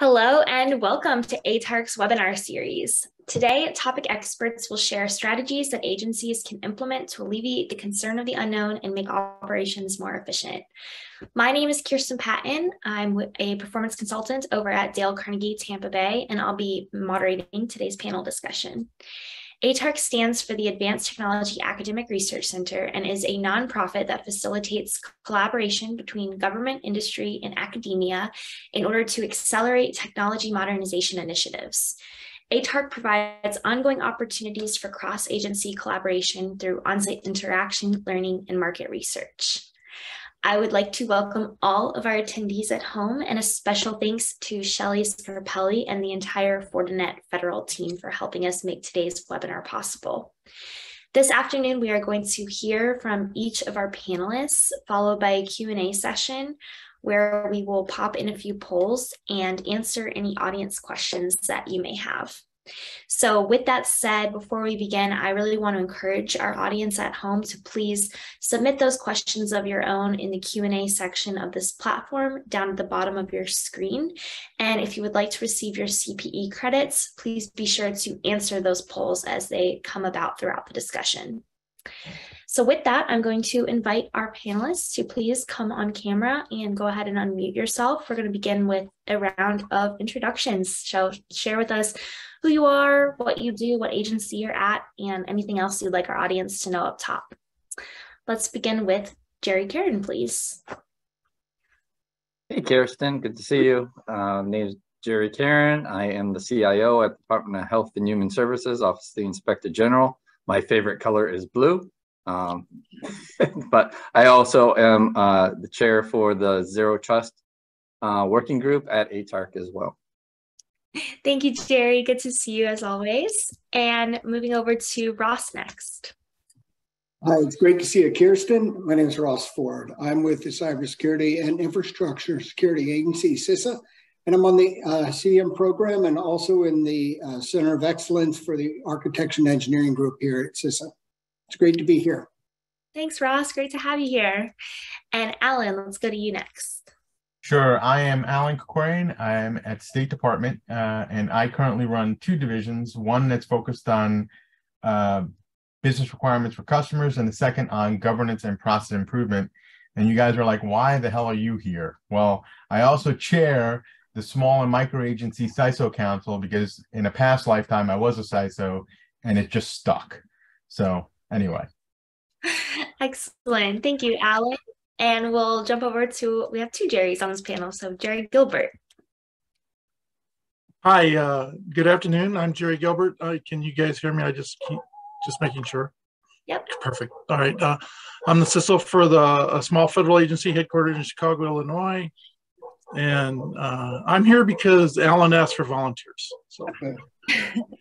Hello and welcome to ATARC's webinar series. Today, topic experts will share strategies that agencies can implement to alleviate the concern of the unknown and make operations more efficient. My name is Kirsten Patton. I'm a performance consultant over at Dale Carnegie Tampa Bay, and I'll be moderating today's panel discussion. ATARC stands for the Advanced Technology Academic Research Center and is a nonprofit that facilitates collaboration between government, industry, and academia in order to accelerate technology modernization initiatives. ATARC provides ongoing opportunities for cross-agency collaboration through on-site interaction, learning, and market research. I would like to welcome all of our attendees at home and a special thanks to Shelly Scarpelli and the entire Fortinet Federal team for helping us make today's webinar possible. This afternoon, we are going to hear from each of our panelists, followed by a Q&A session where we will pop in a few polls and answer any audience questions that you may have. So with that said, before we begin, I really want to encourage our audience at home to please submit those questions of your own in the Q&A section of this platform down at the bottom of your screen. And if you would like to receive your CPE credits, please be sure to answer those polls as they come about throughout the discussion. So with that, I'm going to invite our panelists to please come on camera and go ahead and unmute yourself. We're going to begin with a round of introductions. So share with us who you are, what you do, what agency you're at, and anything else you'd like our audience to know up top. Let's begin with Jerry Caron, please. Hey, Kirsten, good to see you. Uh, name is Jerry Caron. I am the CIO at the Department of Health and Human Services, Office of the Inspector General. My favorite color is blue. Um, but I also am uh, the chair for the Zero Trust uh, working group at ATARC as well. Thank you, Jerry. Good to see you as always. And moving over to Ross next. Hi, it's great to see you, Kirsten. My name is Ross Foard. I'm with the Cybersecurity and Infrastructure Security Agency, CISA, and I'm on the uh, program and also in the uh, Center of Excellence for the Architecture and Engineering Group here at CISA. It's great to be here. Thanks, Ross. Great to have you here. And Alan, let's go to you next. Sure. I am Alan Krikorian. I'm at State Department, uh, and I currently run two divisions. One that's focused on uh, business requirements for customers, and the second on governance and process improvement. And you guys are like, why the hell are you here? Well, I also chair the Small and Micro Agency CISO Council because in a past lifetime I was a CISO, and it just stuck. So anyway. Excellent. Thank you, Alan. And we'll jump over to, we have two Jerrys on this panel. So Jerry Gilbert. Hi, uh, good afternoon. I'm Jerry Gilbert. Uh, can you guys hear me? I just keep just making sure. Yep. Perfect. All right. Uh, I'm the CISO for the small federal agency headquartered in Chicago, Illinois. And uh, I'm here because Alan asked for volunteers. So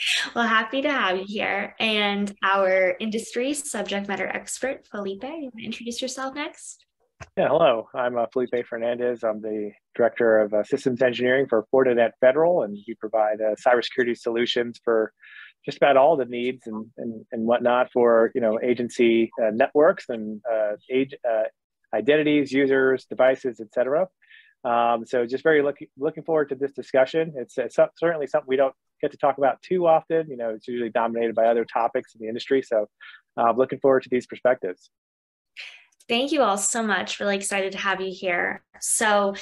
well, happy to have you here. And our industry subject matter expert, Felipe, you want to introduce yourself next? Yeah, hello. I'm uh, Felipe Fernandez. I'm the Director of uh, Systems Engineering for Fortinet Federal, and we provide uh, cybersecurity solutions for just about all the needs and, and, and whatnot for you know agency uh, networks and uh, age, uh, identities, users, devices, etc. Um, so just very looking looking forward to this discussion. It's, it's certainly something we don't get to talk about too often. You know, it's usually dominated by other topics in the industry. So uh, looking forward to these perspectives. Thank you all so much. Really excited to have you here. So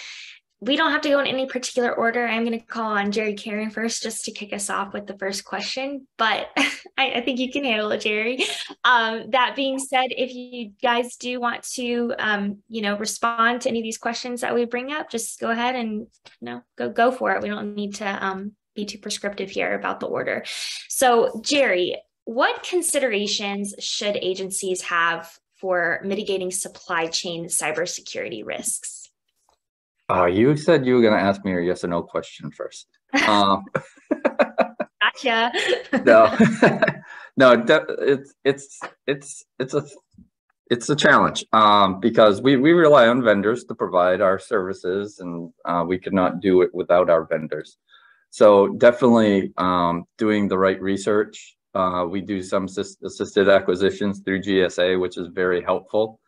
we don't have to go in any particular order. I'm going to call on Jerry Caron first just to kick us off with the first question, but I, I think you can handle it, Jerry. Um, that being said, if you guys do want to, um, you know, respond to any of these questions that we bring up, just go ahead and, you know, go, go for it. We don't need to um, be too prescriptive here about the order. So Jerry, what considerations should agencies have for mitigating supply chain cybersecurity risks? Uh, you said you were going to ask me a yes or no question first. Um, gotcha. no, no, it's it's it's it's a it's a challenge um, because we we rely on vendors to provide our services, and uh, we could not do it without our vendors. So definitely um, doing the right research. Uh, we do some assisted acquisitions through GSA, which is very helpful.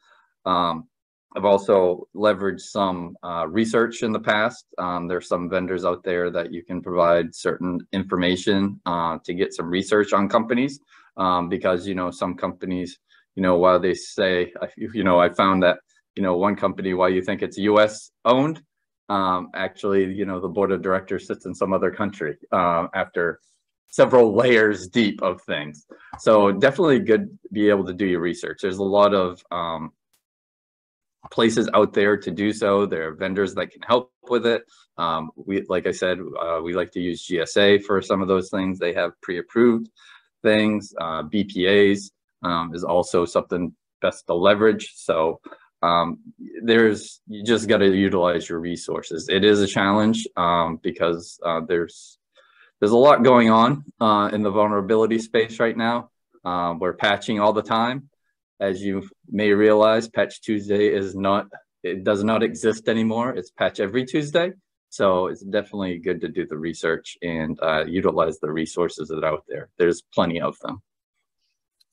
Um, I've also leveraged some uh, research in the past. Um, there's some vendors out there that you can provide certain information uh, to get some research on companies um, because, you know, some companies, you know, while they say, you know, I found that, you know, one company, while you think it's US owned, um, actually, you know, the board of directors sits in some other country uh, after several layers deep of things. So definitely good to be able to do your research. There's a lot of um, places out there to do so. There are vendors that can help with it. Um, we, like I said, uh, we like to use GSA for some of those things. They have pre-approved things. Uh, BPAs um, is also something best to leverage. So um, there's you just got to utilize your resources. It is a challenge um, because uh, there's there's a lot going on uh, in the vulnerability space right now. Uh, we're patching all the time as you may realize, Patch Tuesday is not, it does not exist anymore. It's patch every Tuesday. So it's definitely good to do the research and uh, utilize the resources that are out there. There's plenty of them.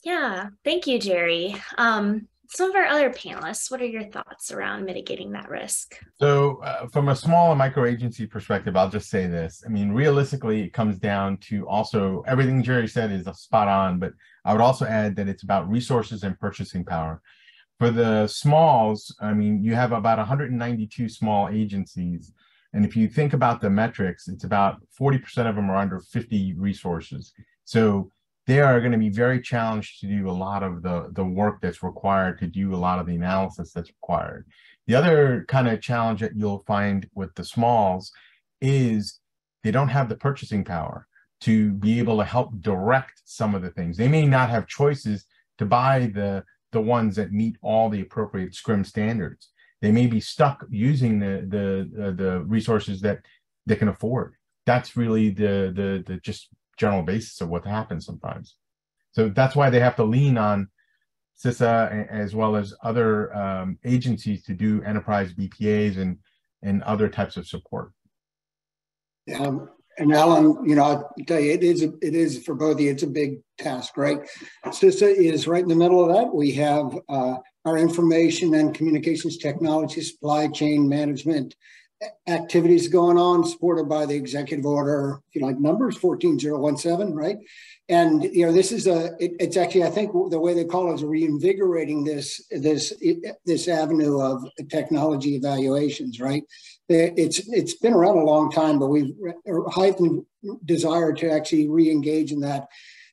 Yeah, thank you, Jerry. Um, some of our other panelists, what are your thoughts around mitigating that risk? So, uh, from a small and micro agency perspective, I'll just say this. I mean, realistically, it comes down to also everything Jerry said is spot on, but I would also add that it's about resources and purchasing power. For the smalls, I mean, you have about 192 small agencies. And if you think about the metrics, it's about 40% of them are under 50 resources. So they are going to be very challenged to do a lot of the, the work that's required to do a lot of the analysis that's required. The other kind of challenge that you'll find with the smalls is they don't have the purchasing power to be able to help direct some of the things. They may not have choices to buy the, the ones that meet all the appropriate SCRM standards. They may be stuck using the, the, uh, the resources that they can afford. That's really the, the, the just general basis of what happens sometimes. So that's why they have to lean on CISA as well as other um, agencies to do enterprise BPAs and, and other types of support. Um, and Alan, you know, I'll tell you, it is a, it is for both of you. It's a big task, right? CISA is right in the middle of that. We have uh, our information and communications technology, supply chain management, activities going on, supported by the executive order, if you like numbers, 14017, right? And you know, this is a it, it's actually I think the way they call it is reinvigorating this this this avenue of technology evaluations, right? It's it's been around a long time, but we've heightened desire to actually re-engage in that.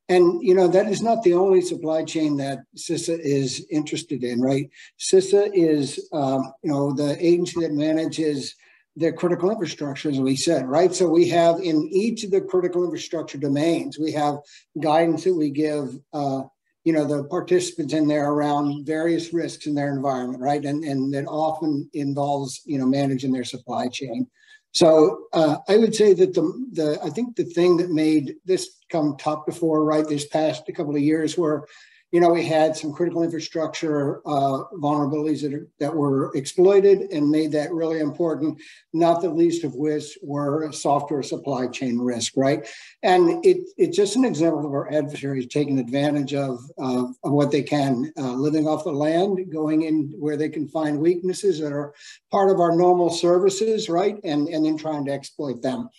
And you know that is not the only supply chain that CISA is interested in, right? CISA is um, you know the agency that manages the critical infrastructure, as we said, right? So we have in each of the critical infrastructure domains, we have guidance that we give, uh, you know, the participants in there around various risks in their environment, right? And and that often involves, you know, managing their supply chain. So uh, I would say that the the I think the thing that made this come top to fore, right, this past a couple of years, were you know, we had some critical infrastructure uh, vulnerabilities that, are, that were exploited and made that really important, not the least of which were software supply chain risk, right? And it, it's just an example of our adversaries taking advantage of, of what they can, uh, living off the land, going in where they can find weaknesses that are part of our normal services, right? And, and then trying to exploit them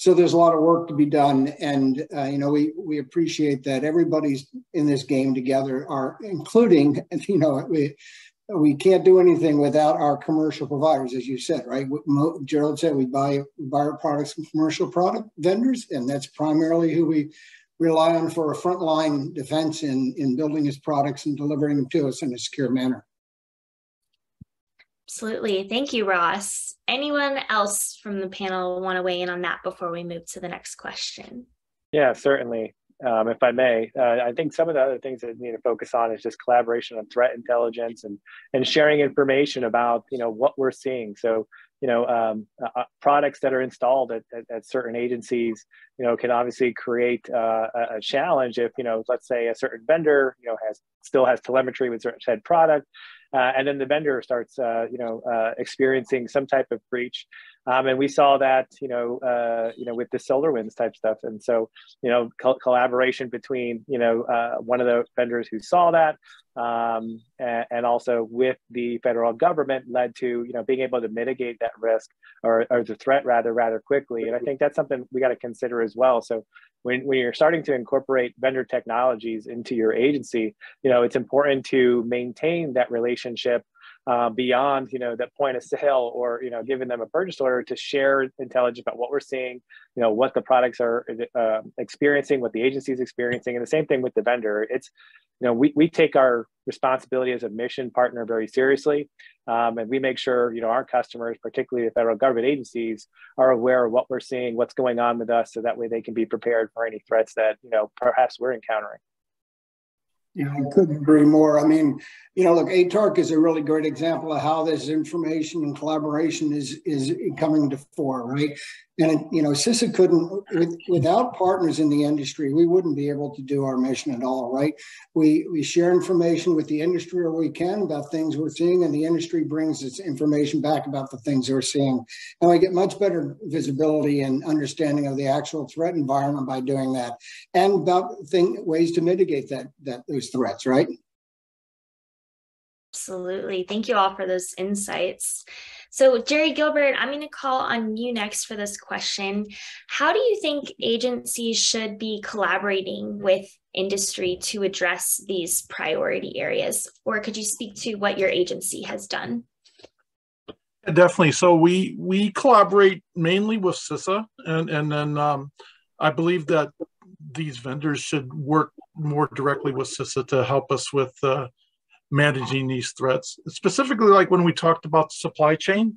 so there's a lot of work to be done and uh, you know we we appreciate that everybody's in this game together are including you know we we can't do anything without our commercial providers as you said right? Gerald said we buy we buy our products from commercial product vendors and that's primarily who we rely on for a frontline defense in in building his products and delivering them to us in a secure manner Absolutely. Thank you, Ross. Anyone else from the panel want to weigh in on that before we move to the next question? Yeah, certainly. Um, if I may, uh, I think some of the other things that we need to focus on is just collaboration on threat intelligence and and sharing information about you know what we're seeing. So you know um, uh, uh products that are installed at, at, at, certain agencies you know can obviously create uh, a, challenge if you know let's say a certain vendor you know has still has telemetry with certain said product and then the vendor starts, uh, you know, uh, experiencing some type of breach. Um, and we saw that, you know, uh, you know, with the SolarWinds type stuff. And so, you know, co- collaboration between, you know, uh, one of the vendors who saw that um, and, and, also with the federal government led to you know being able to mitigate that risk or, or the threat rather rather quickly and i think that's something we got to consider as well so when, when you're starting to incorporate vendor technologies into your agency you know it's important to maintain that relationship uh, beyond you know that point of sale or you know giving them a purchase order to share intelligence about what we're seeing you know what the products are uh, experiencing what the agency is experiencing and the same thing with the vendor. It's you know we, we take our responsibility as a mission partner very seriously um, and we make sure you know our customers particularly the federal government agencies are aware of what we're seeing what's going on with us so that way they can be prepared for any threats that you know perhaps we're encountering you know, I couldn't agree more. I mean, you know, look, ATARC is a really great example of how this information and collaboration is is coming to fore, right? And you know, CISA couldn't with, without partners in the industry, we wouldn't be able to do our mission at all, right? We we share information with the industry where we can about things we're seeing, and the industry brings its information back about the things they're seeing, and we get much better visibility and understanding of the actual threat environment by doing that, and about thing ways to mitigate that that those threats, right? Absolutely. Thank you all for those insights. So, Jerry Gilbert, I'm going to call on you next for this question. How do you think agencies should be collaborating with industry to address these priority areas? Or could you speak to what your agency has done? Definitely. So we we collaborate mainly with CISA, and and then um, I believe that these vendors should work more directly with CISA to help us with uh, managing these threats. Specifically, like when we talked about the supply chain,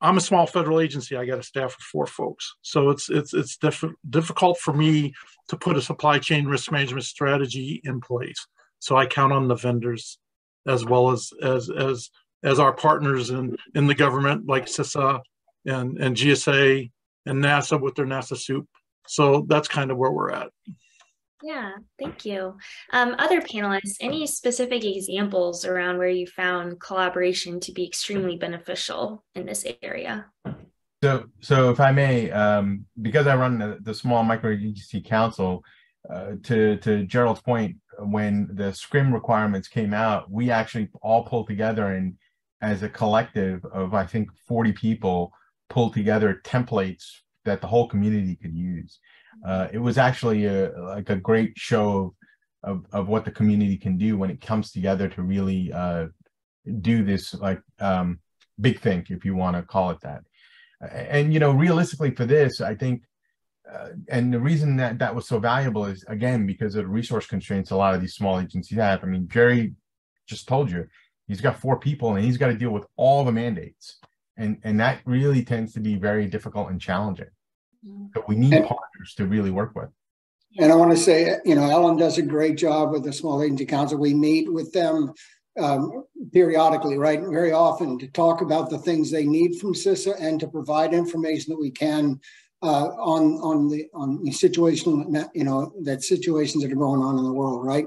I'm a small federal agency. I got a staff of four folks, so it's it's it's diff- difficult for me to put a supply chain risk management strategy in place. So I count on the vendors as well as as as as our partners in in the government, like CISA and and GSA and NASA with their NASA SEWP. So that's kind of where we're at. Yeah, thank you. Um, other panelists, any specific examples around where you found collaboration to be extremely beneficial in this area? So, so if I may, um, because I run the, the small micro agency council, uh, to to Gerald's point, when the SCRM requirements came out, we actually all pulled together and, as a collective of I think 40 people, pulled together templates that the whole community could use uh, it was actually a, like a great show of, of, what the community can do when it comes together to really uh, do this like um, big think, if you want to call it that. And you know, realistically, for this, I think, uh, and the reason that that was so valuable is again because of the resource constraints a lot of these small agencies have. I mean, Jerry just told you he's got four people and he's got to deal with all the mandates, and and that really tends to be very difficult and challenging. But we need and, partners to really work with. And I want to say, you know, Ellen does a great job with the Small Agency Council. We meet with them um, periodically, right? Very often to talk about the things they need from CISA and to provide information that we can uh, on on the on the situation, you know, that situations that are going on in the world, right?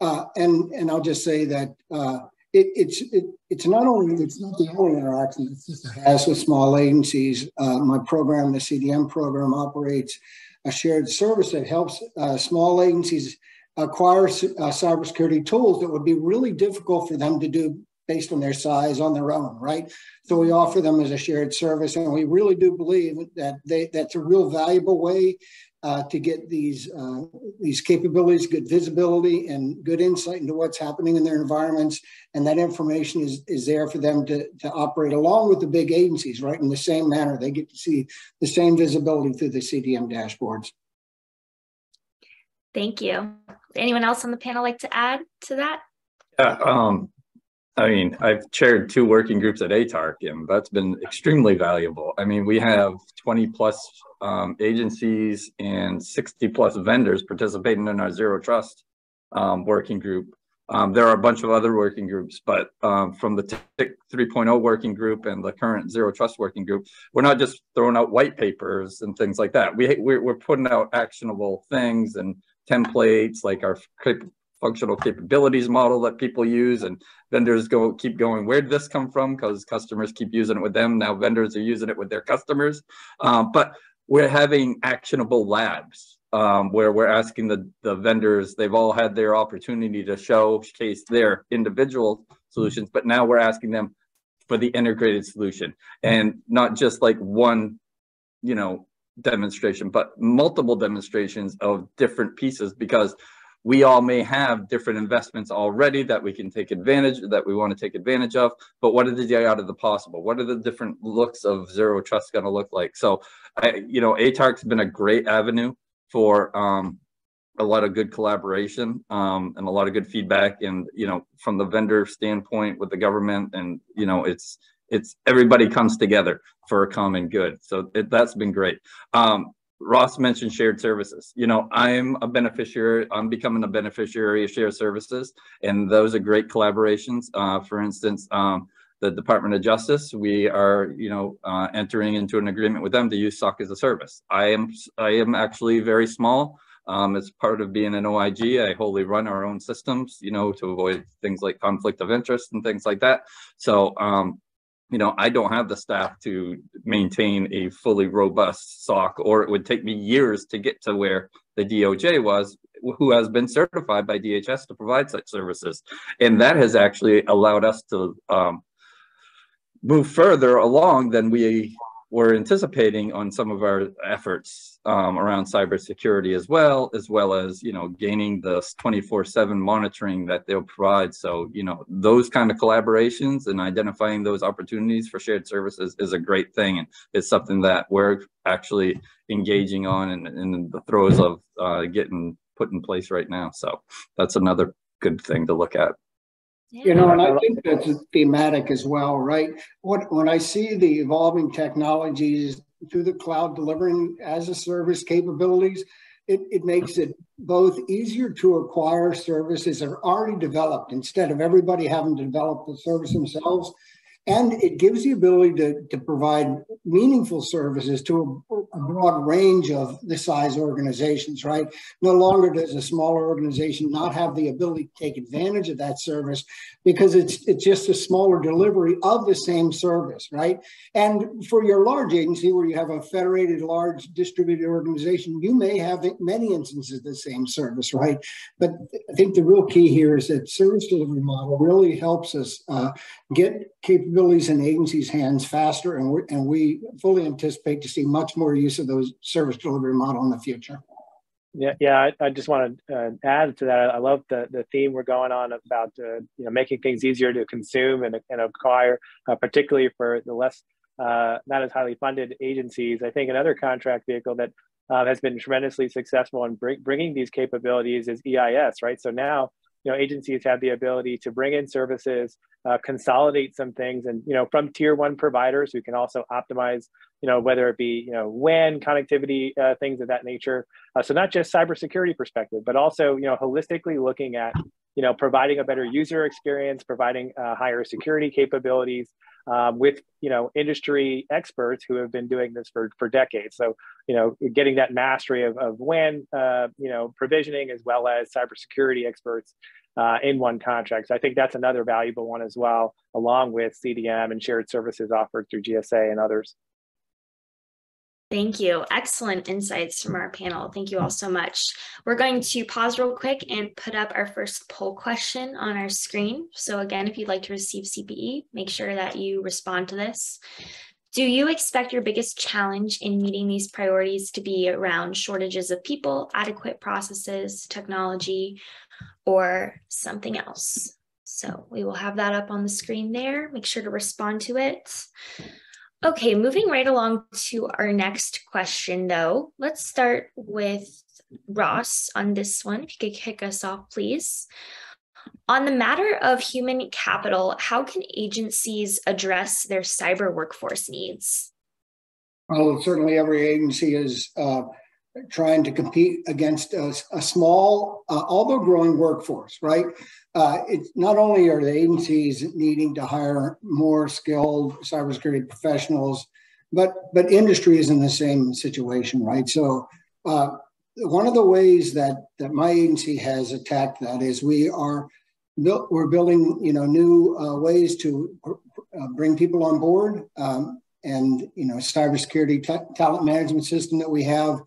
Uh, and and I'll just say that uh, it, it's it, it's not only it's not the only interaction that CISA has with small agencies. Uh, my program, the CDM program, operates a shared service that helps uh, small agencies acquire uh, cybersecurity tools that would be really difficult for them to do based on their size on their own, right? So we offer them as a shared service, and we really do believe that they, that's a real valuable way uh, to get these uh, these capabilities, good visibility, and good insight into what's happening in their environments. And that information is is there for them to to operate along with the big agencies, right? In the same manner, they get to see the same visibility through the CDM dashboards. Thank you. Anyone else on the panel like to add to that? Yeah, um, I mean, I've chaired two working groups at ATARC, and that's been extremely valuable. I mean, we have 20 plus um, agencies and 60 plus vendors participating in our Zero Trust um, working group. Um, there are a bunch of other working groups, but um, from the TIC 3.0 working group and the current Zero Trust working group, we're not just throwing out white papers and things like that. We, we're, we're putting out actionable things and templates like our functional capabilities model that people use and vendors go keep going where did this come from? Because customers keep using it with them. Now vendors are using it with their customers. Um, but we're having actionable labs um, where we're asking the, the vendors, they've all had their opportunity to showcase their individual solutions, but now we're asking them for the integrated solution. And not just like one, you know, demonstration, but multiple demonstrations of different pieces because we all may have different investments already that we can take advantage that we want to take advantage of but what are the out of the possible? What are the different looks of zero trust going to look like? So I, you know atarc's been a great avenue for um, a lot of good collaboration um, and a lot of good feedback and you know from the vendor standpoint with the government and you know it's it's everybody comes together for a common good. So it, that's been great. Um, Ross mentioned shared services. You know, I'm a beneficiary. I'm becoming a beneficiary of shared services, and those are great collaborations. Uh, for instance, um, the Department of Justice, we are, you know, uh, entering into an agreement with them to use SOC as a service. I am, I am actually very small. Um, as part of being an OIG, I wholly run our own systems, you know, to avoid things like conflict of interest and things like that. So um, you know, I don't have the staff to maintain a fully robust SOC, or it would take me years to get to where the DOJ was, who has been certified by DHS to provide such services. And that has actually allowed us to um, move further along than we we're anticipating on some of our efforts um, around cybersecurity as well, as well as you know gaining the 24/7 monitoring that they'll provide. So you know those kind of collaborations and identifying those opportunities for shared services is a great thing, and it's something that we're actually engaging on and in the throes of uh, getting put in place right now. So that's another good thing to look at. You know, and I think that's thematic as well, right? What when I see the evolving technologies through the cloud delivering as a service capabilities, it, it makes it both easier to acquire services that are already developed instead of everybody having to develop the service themselves and it gives the ability to, to provide meaningful services to a, broad range of the size organizations, right? No longer does a smaller organization not have the ability to take advantage of that service because it's it's just a smaller delivery of the same service, right? And for your large agency where you have a federated, large distributed organization, you may have many instances of the same service, right? But I think the real key here is that service delivery model really helps us uh, get capabilities in agencies' hands faster, and we and we fully anticipate to see much more use of those service delivery model in the future. Yeah, yeah. I, I just want to uh, add to that. I love the the theme we're going on about uh, you know making things easier to consume and, and acquire, uh, particularly for the less uh, not as highly funded agencies. I think another contract vehicle that uh, has been tremendously successful in bring, bringing these capabilities is EIS. Right. So now you know agencies have the ability to bring in services uh, consolidate some things and you know from tier one providers who can also optimize you know whether it be you know WAN connectivity uh, things of that nature uh, so not just cybersecurity perspective but also you know holistically looking at you know providing a better user experience providing uh, higher security capabilities um, with you know industry experts who have been doing this for for decades. So you know getting that mastery of, of WAN uh, you know provisioning as well as cybersecurity experts uh, in one contract. So I think that's another valuable one as well, along with CDM and shared services offered through GSA and others. Thank you. Excellent insights from our panel. Thank you all so much. We're going to pause real quick and put up our first poll question on our screen. So again, if you'd like to receive CPE, make sure that you respond to this. Do you expect your biggest challenge in meeting these priorities to be around shortages of people, adequate processes, technology, or something else? So we will have that up on the screen there. Make sure to respond to it. Okay, moving right along to our next question, though. Let's start with Ross on this one. If you could kick us off, please. On the matter of human capital, how can agencies address their cyber workforce needs? Well, certainly every agency is uh, trying to compete against a, a small, uh, although growing workforce, right? Uh, it's not only are the agencies needing to hire more skilled cybersecurity professionals, but but industry is in the same situation, right? So uh, one of the ways that that my agency has attacked that is we are built, we're building you know new uh, ways to uh, bring people on board, um, and you know cybersecurity talent management system that we have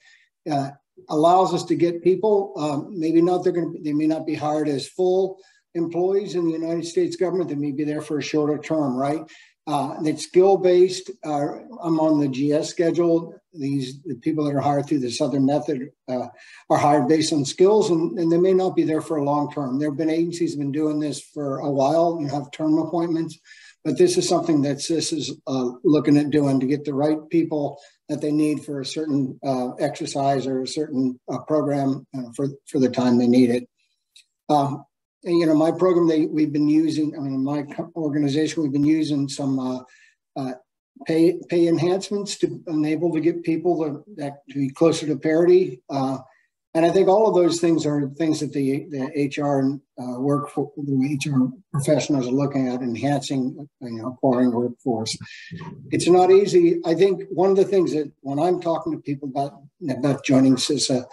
uh, allows us to get people. Um, maybe not they're going to they may not be hired as full employees in the United States government. They may be there for a shorter term, right? Uh, it's skill based. Uh, I'm on the GS schedule. These the people that are hired through the Southern Method uh, are hired based on skills, and, and they may not be there for a long term. There have been agencies have been doing this for a while. You have term appointments, but this is something that CIS is uh, looking at doing to get the right people that they need for a certain uh, exercise or a certain uh, program for for the time they need it. Um, you know, my program, they we've been using, I mean, my organization, we've been using some uh, uh, pay pay enhancements to enable to get people to, that to be closer to parity. And I think all of those things are things that the, the HR uh, work for, the HR professionals are looking at enhancing, you know, acquiring workforce. It's not easy. I think one of the things that when I'm talking to people about about joining CISA,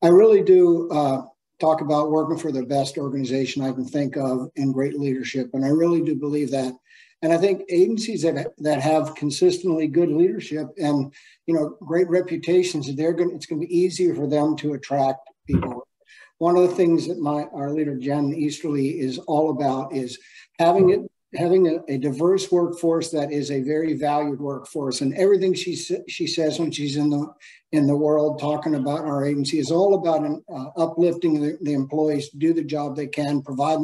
I really do uh, talk about working for the best organization I can think of and great leadership. And I really do believe that. And I think agencies that, that have consistently good leadership and you know great reputations, they're going it's going to be easier for them to attract people. One of the things that my our leader Jen Easterly is all about is having it having a, a, diverse workforce that is a very valued workforce and everything she she says when she's in the in the world talking about our agency is all about uh, uplifting the, the, employees do the job they can provide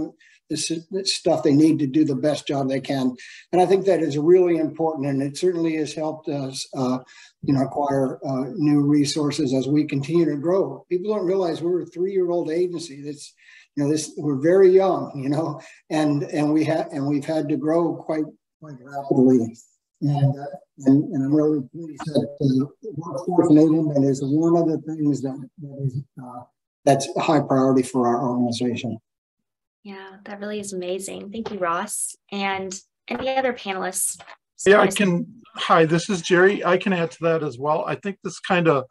the, the stuff they need to do the best job they can. And i think that is really important and it certainly has helped us uh, you know acquire uh, new resources as we continue to grow. People don't realize we're a three-year-old agency that's you know this we're very young you know and and we have and we've had to grow quite quite rapidly. And uh, and, and i'm really pleased that uh, workforce enablement is one of the things that, that is uh, that's a high priority for our organization yeah that really is amazing. Thank you ross. And any other panelists? Yeah i can hi this is jerry. I can add to that as well. I think this kind of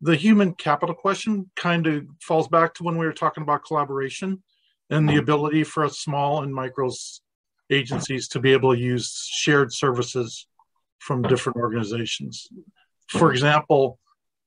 the human capital question kind of falls back to when we were talking about collaboration and the ability for small and micro agencies to be able to use shared services from different organizations. For example,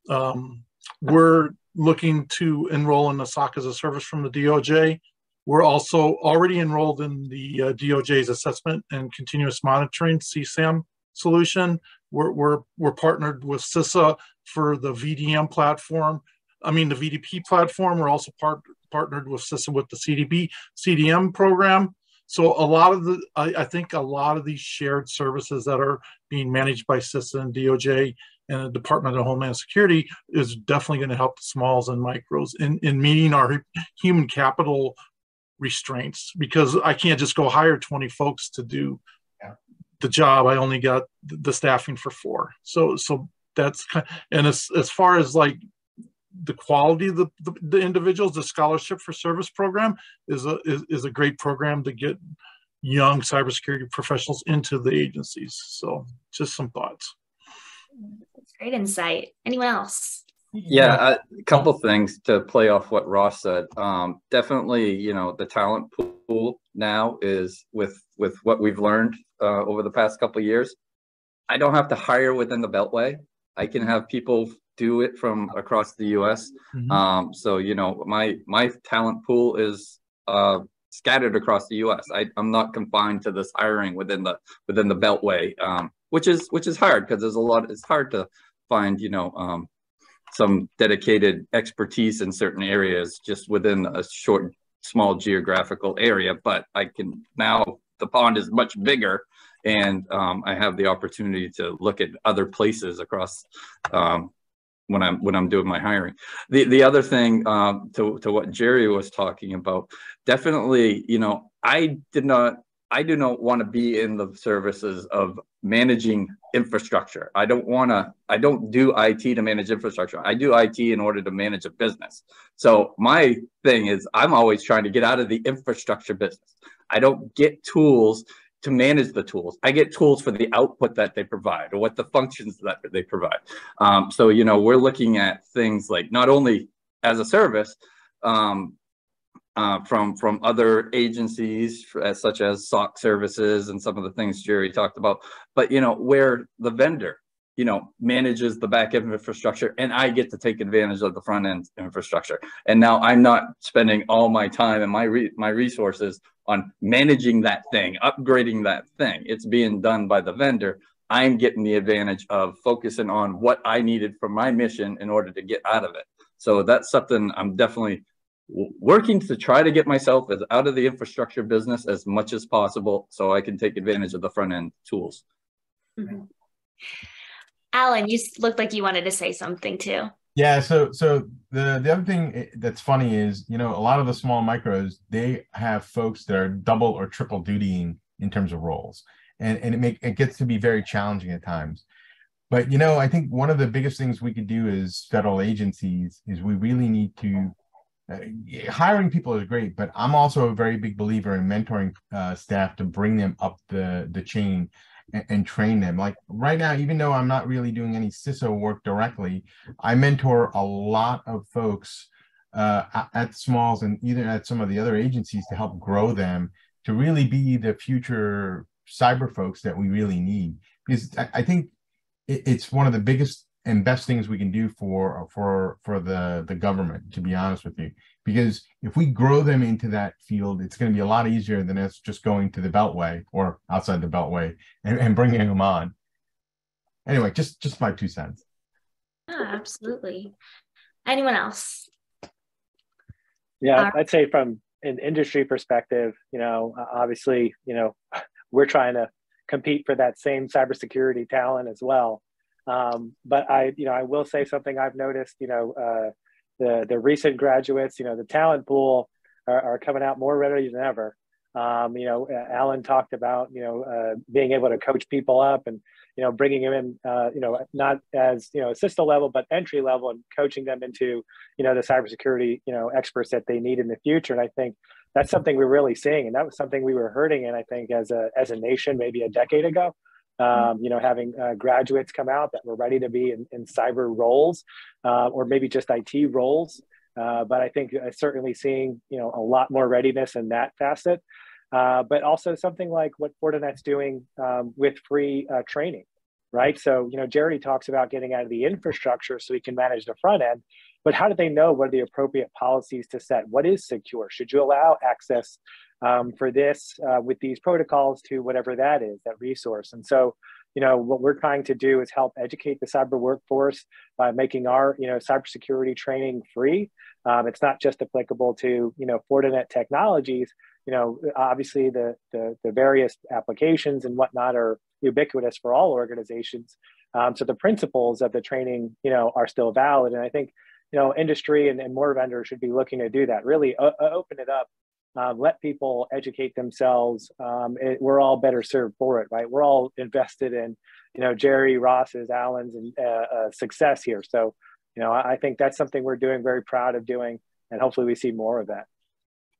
um, we're looking to enroll in the SOC as a service from the DOJ. We're also already enrolled in the uh, DOJ's assessment and continuous monitoring CSAM solution. We're, we're, we're partnered with CISA for the VDM platform. I mean, the VDP platform. We're also part, partnered with CISA with the CDB, CDM program. So a lot of the, I, I, think a lot of these shared services that are being managed by CISA and DOJ and the Department of Homeland Security is definitely going to help the smalls and micros in, in meeting our human capital restraints because I can't just go hire 20 folks to do the job. I only got the staffing for four. So, so that's kind of, and as, as far as like the quality of the, the, the, individuals, the scholarship for service program is a, is, is a great program to get young cybersecurity professionals into the agencies. So just some thoughts. That's great insight. Anyone else? Yeah, a couple things to play off what Ross said. Um, definitely, you know, the talent pool now is with with what we've learned uh, over the past couple years. I don't have to hire within the Beltway. I can have people do it from across the U.S. Mm-hmm. Um, so you know, my my talent pool is uh, scattered across the U.S. I, am not confined to this hiring within the within the Beltway, um, which is which is hard because there's a lot. It's hard to find you know um, some dedicated expertise in certain areas just within a short small geographical area. But I can now the pond is much bigger and um, I have the opportunity to look at other places across um, when I'm when I'm doing my hiring. The the other thing um, to to what Jerry was talking about, definitely, you know, I did not I do not want to be in the services of managing infrastructure. I don't want to, I don't do IT to manage infrastructure. I do IT in order to manage a business. So my thing is I'm always trying to get out of the infrastructure business. I don't get tools to manage the tools. I get tools for the output that they provide or what the functions that they provide. Um, so, you know, we're looking at things like not only as a service um, uh, from from other agencies such as SOC services and some of the things Jerry talked about, but you know, where the vendor you know, manages the back end infrastructure and I get to take advantage of the front end infrastructure. And now I'm not spending all my time and my re- my resources on managing that thing, upgrading that thing. It's being done by the vendor. I'm getting the advantage of focusing on what I needed for my mission in order to get out of it. So that's something I'm definitely working to try to get myself as out of the infrastructure business as much as possible so I can take advantage of the front end tools. Mm-hmm. Alan, you looked like you wanted to say something too. Yeah, so so the the other thing eh, that's funny is, you know, a lot of the small micros, they have folks that are double or triple dutying in terms of roles. And and it make it gets to be very challenging at times. But you know, I think one of the biggest things we could do as federal agencies is we really need to uh, hiring people is great, but I'm also a very big believer in mentoring uh, staff to bring them up the the chain and, train them. Like right now, even though I'm not really doing any CISO work directly, I mentor a lot of folks uh, at, Smalls and either at some of the other agencies to help grow them to really be the future cyber folks that we really need. Because I, think it, it's one of the biggest and best things we can do for for for the the government to be honest with you. Because if we grow them into that field it's going to be a lot easier than us just going to the beltway or outside the beltway and, and bringing them on. Anyway just just my two cents. Yeah absolutely. Anyone else? Yeah uh, i'd say from an industry perspective you know obviously you know we're trying to compete for that same cybersecurity talent as well um, but I, you know, I will say something I've noticed. You know, uh, the the recent graduates, you know, the talent pool are, are coming out more readily than ever. Um, you know, Alan talked about you know uh, being able to coach people up and you know bringing them in, uh, you know, not as you know assistant level but entry level and coaching them into you know the cybersecurity you know experts that they need in the future. And I think that's something we're really seeing, and that was something we were hurting in. I think as a as a nation maybe a decade ago. Mm-hmm. um, you know, having uh, graduates come out that were ready to be in, in cyber roles uh, or maybe just IT roles. Uh, but I think uh, certainly seeing, you know, a lot more readiness in that facet. Uh, but also something like what Fortinet's doing um, with free uh, training, right? So, you know, Jerry talks about getting out of the infrastructure so we can manage the front end. But how do they know what are the appropriate policies to set? What is secure? Should you allow access um, for this uh, with these protocols to whatever that is, that resource. And so, you know, what we're trying to do is help educate the cyber workforce by making our, you know, cybersecurity training free. Um, it's not just applicable to, you know, Fortinet technologies. You know, obviously the, the, the various applications and whatnot are ubiquitous for all organizations. Um, so the principles of the training, you know, are still valid. And I think, you know, industry and, and more vendors should be looking to do that. Really open it up uh, let people educate themselves. Um, it, we're all better served for it, right? We're all invested in, you know, Jerry Ross's, Alan's, and uh, uh, success here. So, you know, I, I, think that's something we're doing very proud of doing, and hopefully we see more of that.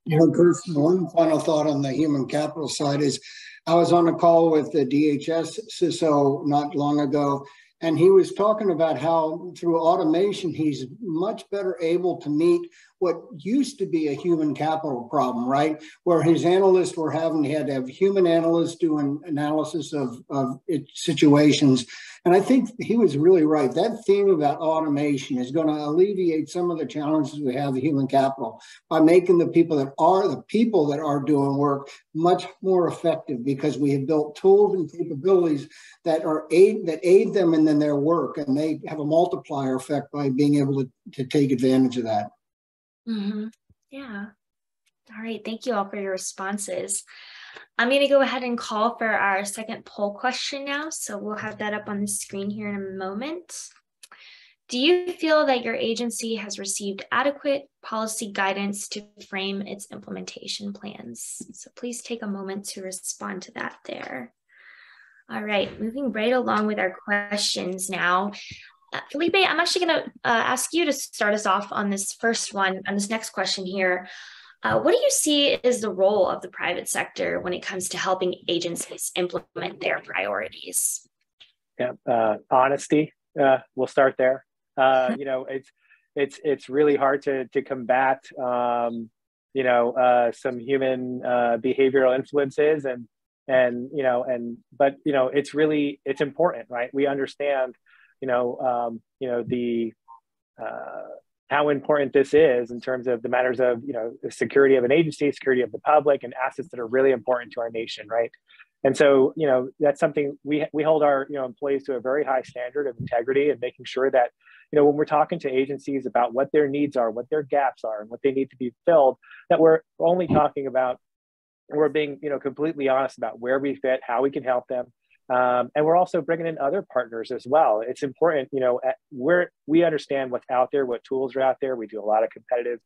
You know, Kurt, one final thought on the human capital side is, I was on a call with the DHS CISO not long ago, and he was talking about how through automation he's much better able to meet what used to be a human capital problem right? Where his analysts were having he had to have human analysts doing analysis of, of situations and i think he was really right. That theme about automation is going to alleviate some of the challenges we have in human capital by making the people that are the people that are doing work much more effective because we have built tools and capabilities that are aid that aid them in their work and they have a multiplier effect by being able to, to take advantage of that. Mm-hmm. yeah. All right. Thank you all for your responses i'm going to go ahead and call for our second poll question now so we'll have that up on the screen here in a moment do you feel that your agency has received adequate policy guidance to frame its implementation plans? So please take a moment to respond to that there. All right, moving right along with our questions now. Uh, Felipe, I'm actually going to uh, ask you to start us off on this first one, on this next question here. Uh, what do you see is the role of the private sector when it comes to helping agencies implement their priorities? Yeah, uh, honesty. Uh, we'll start there. Uh, you know, it's it's it's really hard to to combat um, you know some human behavioral influences and and you know and but you know it's really it's important right we understand you know, um, you know, the uh, how important this is in terms of the matters of you know the security of an agency, security of the public, and assets that are really important to our nation, right? And so, you know, that's something we we hold our you know employees to a very high standard of integrity and making sure that you know when we're talking to agencies about what their needs are, what their gaps are, and what they need to be filled, that we're only talking about we're being you know completely honest about where we fit, how we can help them, um, and we're also bringing in other partners as well. It's important, you know, where we understand what's out there, what tools are out there. We do a lot of competitive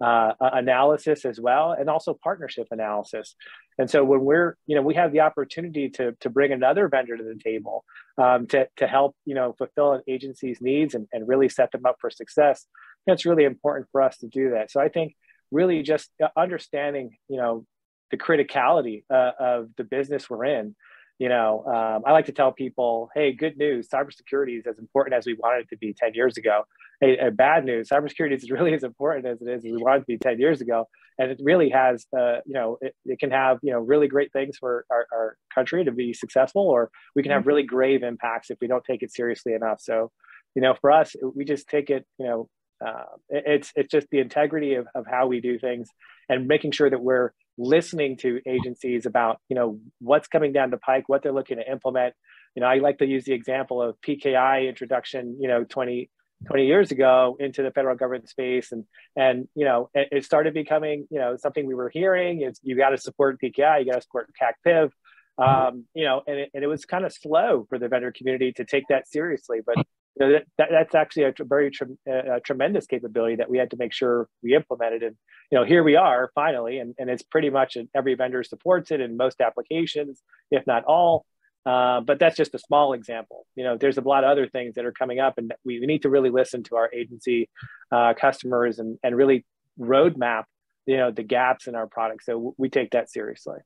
uh, analysis as well, and also partnership analysis. And so when we're, you know, we have the opportunity to, to bring another vendor to the table um, to, to help, you know, fulfill an agency's needs and, and really set them up for success. It's really important for us to do that. So I think really just understanding, you know, the criticality uh, of the business we're in you know, um, I like to tell people, hey, good news, cybersecurity is as important as we wanted it to be 10 years ago. Hey, uh, bad news, cybersecurity is really as important as it is as we wanted it to be 10 years ago. And it really has, uh, you know, it, it, can have, you know, really great things for our, our country to be successful, or we can have mm-hmm. really grave impacts if we don't take it seriously enough. So, you know, for us, we just take it, you know, uh, it, it's it's just the integrity of, of how we do things and making sure that we're listening to agencies about you know what's coming down the pike what they're looking to implement. You know i like to use the example of pki introduction you know 20 20 years ago into the federal government space. And and you know it, it started becoming you know something we were hearing is you got to support pki you got to support CACPIV um, you know and it, and it was kind of slow for the vendor community to take that seriously. But you know, that, that, that's actually a very tre- a tremendous capability that we had to make sure we implemented. And you know, here we are finally, and, and it's pretty much every vendor supports it in most applications, if not all. Uh, but that's just a small example. You know, there's a lot of other things that are coming up, and we, we need to really listen to our agency uh, customers and and really roadmap, you know, the gaps in our product. So we take that seriously.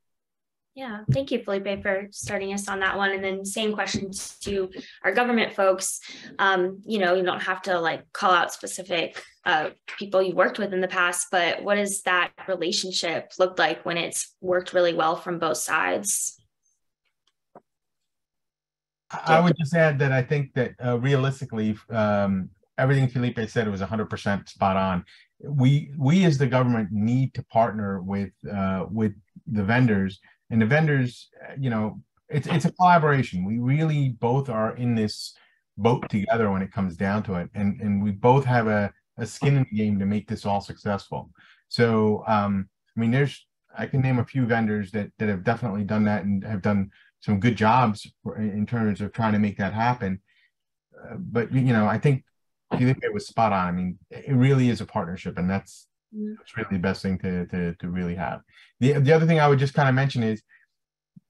Yeah, thank you, Felipe, for starting us on that one. And then same question to our government folks. Um, you know, you don't have to like call out specific uh, people you worked with in the past, but what does that relationship look like when it's worked really well from both sides? I would just add that I think that uh, realistically, um, everything Felipe said was 100% spot on. We we as the government need to partner with uh, with the vendors and the vendors, you know, it's it's a collaboration. We really both are in this boat together when it comes down to it, and and we both have a, a skin in the game to make this all successful. So, um, I mean, there's I can name a few vendors that that have definitely done that and have done some good jobs for, in terms of trying to make that happen. Uh, but you know, I think it was spot on. I mean, it really is a partnership, and that's. It's really the best thing to, to, to really have. The, the other thing I would just kind of mention is